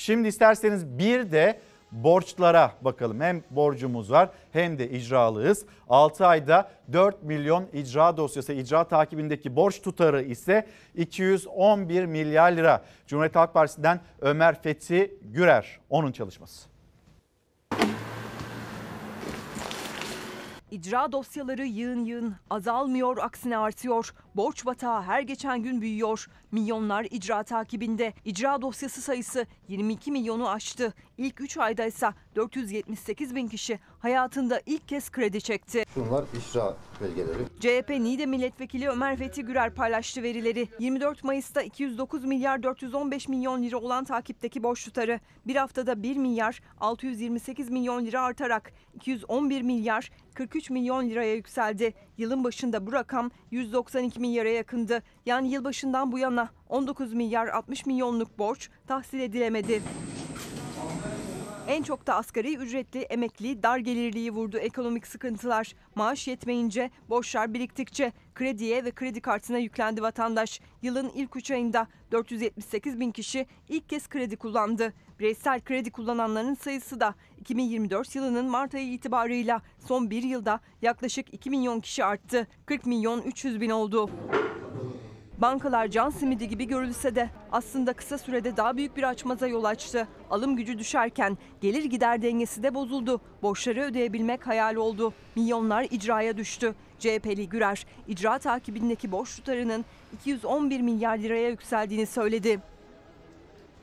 Şimdi isterseniz bir de borçlara bakalım. Hem borcumuz var hem de icralığız. 6 ayda 4 milyon icra dosyası, icra takibindeki borç tutarı ise 211 milyar lira. Cumhuriyet Halk Partisi'nden Ömer Fethi Gürer, onun çalışması. İcra dosyaları yığın yığın azalmıyor aksine artıyor. Borç batağı her geçen gün büyüyor. Milyonlar icra takibinde. İcra dosyası sayısı 22 milyonu aştı. İlk 3 ayda ise 478 bin kişi hayatında ilk kez kredi çekti. Bunlar icra belgeleri. CHP Niğde Milletvekili Ömer Fethi Gürer paylaştı verileri. 24 Mayıs'ta 209 milyar 415 milyon lira olan takipteki borç tutarı bir haftada 1 milyar 628 milyon lira artarak 211 milyar 43 milyon liraya yükseldi. Yılın başında bu rakam 192 milyara yakındı. Yani yılbaşından bu yana 19 milyar 60 milyonluk borç tahsil edilemedi. En çok da asgari ücretli, emekli, dar gelirliyi vurdu ekonomik sıkıntılar. Maaş yetmeyince, borçlar biriktikçe krediye ve kredi kartına yüklendi vatandaş. Yılın ilk 3 ayında 478 bin kişi ilk kez kredi kullandı. Bireysel kredi kullananların sayısı da 2024 yılının Mart ayı itibarıyla son bir yılda yaklaşık 2 milyon kişi arttı. 40 milyon 300 bin oldu. Bankalar can simidi gibi görülse de aslında kısa sürede daha büyük bir açmaza yol açtı. Alım gücü düşerken gelir gider dengesi de bozuldu. Borçları ödeyebilmek hayal oldu. Milyonlar icraya düştü. CHP'li Gürer, icra takibindeki borç tutarının 211 milyar liraya yükseldiğini söyledi.